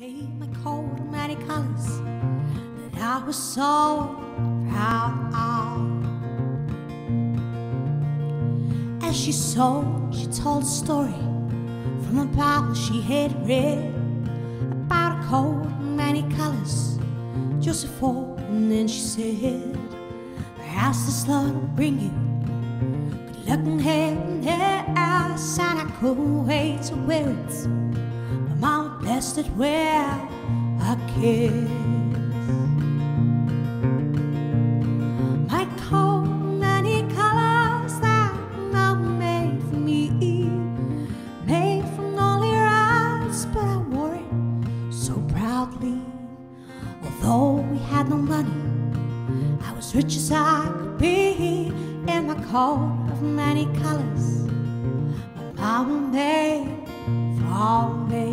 made my of many colors that I was so proud of. As she sewed, she told a story from a Bible she had read about a coat of many colors, just a. And then she said, Perhaps this love will bring you good luck and happiness, and I couldn't wait to wear it. It where a kiss. My coat, many colors that Mama made for me, made from only rags, but I wore it so proudly. Although we had no money, I was rich as I could be in my coat of many colors. My mama made for me.